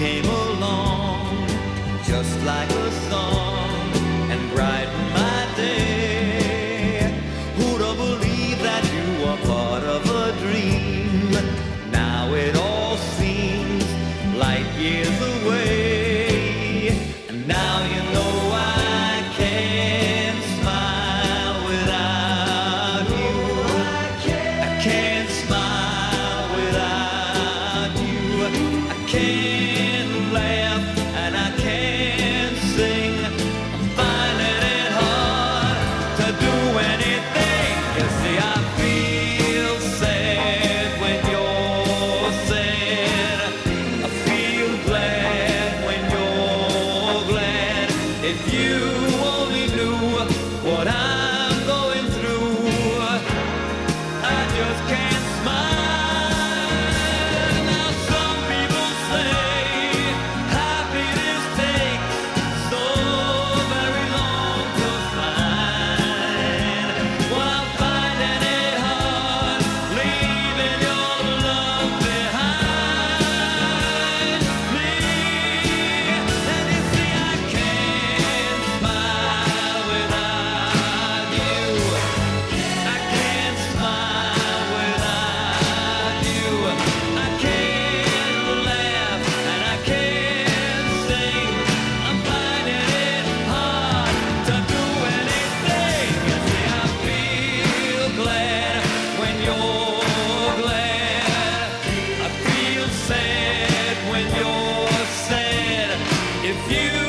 came along just like a song and brightened my day. Who'd have believed that you were part of a dream? Now it all seems light years away. And now you know I can't smile without you. I can't smile without you. I can't. If you. If you